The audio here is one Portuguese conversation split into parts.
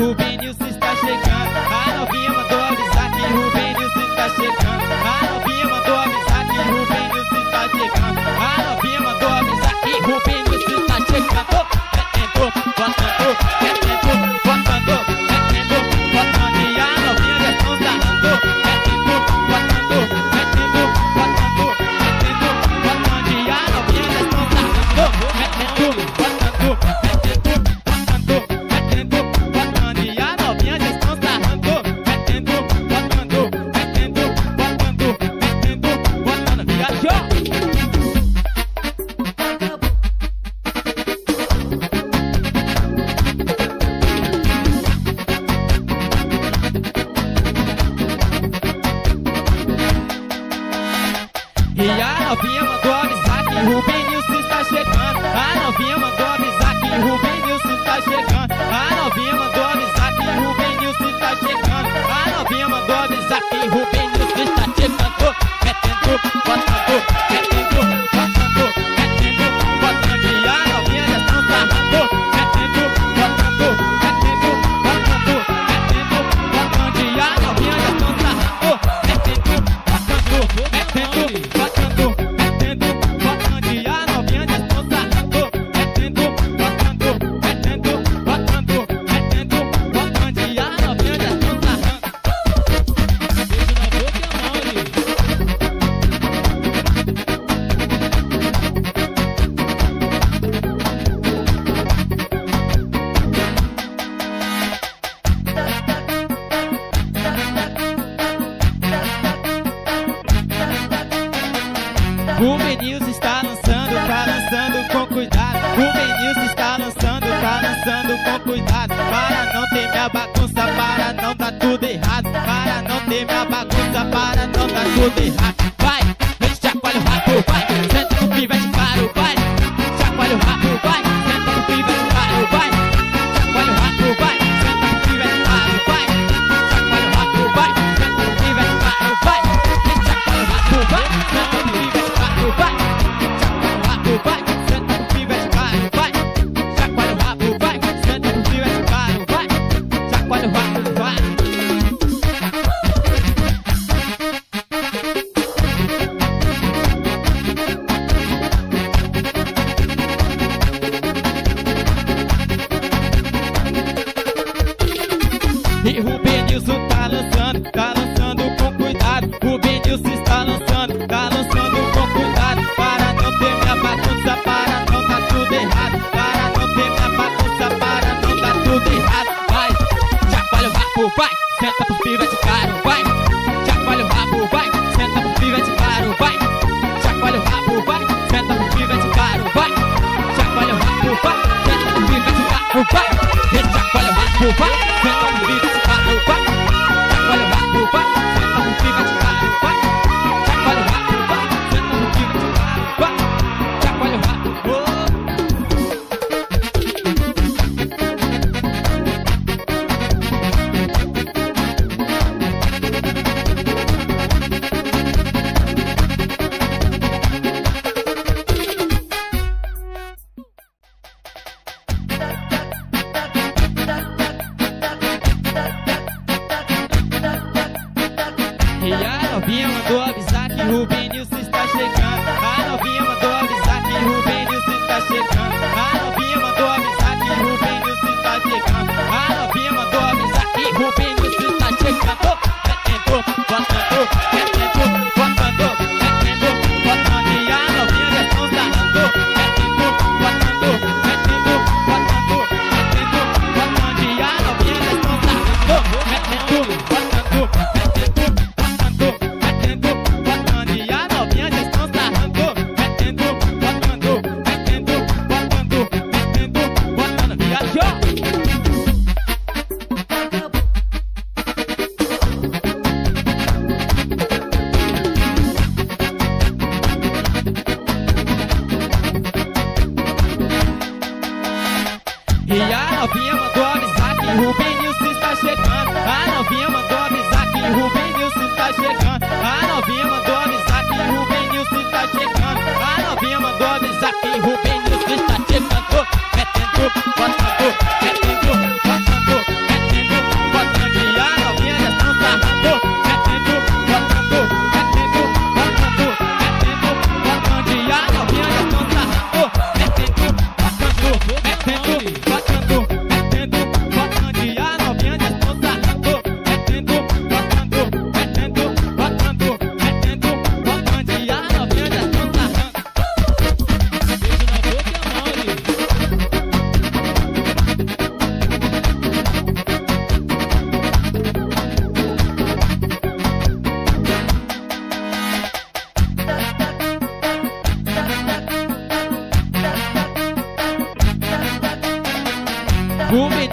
will be novinha mandou avisar que O Benils está lançando, tá lançando com cuidado. O Benils está lançando, tá lançando com cuidado. Para não ter minha bagunça, para não dar tudo errado. Para não ter minha bagunça, para não dar tudo errado. tá lançando, tá lançando com cuidado. O Benilson está lançando, tá lançando com cuidado. Para não ter minha bagunça, para não tá tudo errado. Para não ter minha bagunça, para não tá tudo errado. Vai, chacoalha o rabo, vai, senta pro pivete caro, vai. Chacoalha o rabo, vai, senta pro pivete caro, vai. Chacoalha o rabo, vai, senta pro pivete caro, vai. Chacoalha o rabo, vai, senta pro pivete caro, vai. Chacoalha o rabo, vai, senta pro pivete caro, vai.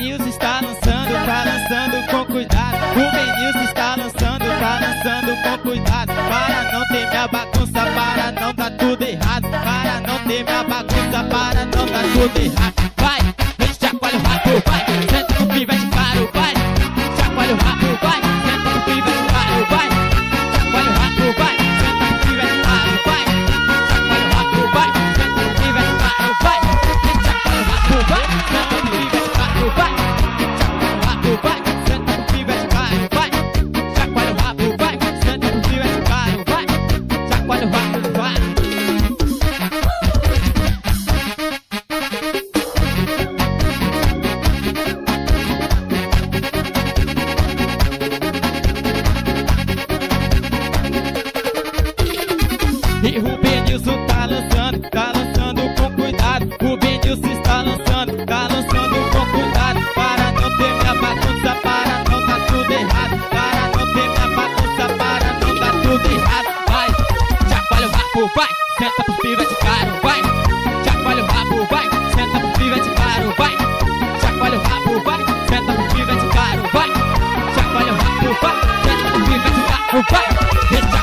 Benilson está lançando, tá lançando com cuidado. O Benilson está lançando, tá lançando com cuidado. Para não ter minha bagunça, para não dar tudo errado. Para não ter minha bagunça, para não dar tudo errado. Vai! Rabo, vai, senta pro pivete caro, vai. Chacoalha o rabo, vai, senta pro pivete caro, vai. Chacoalha o rabo, vai, senta pro pivete caro, vai. Chacoalha o rabo, vai, senta pro pivete caro, vai.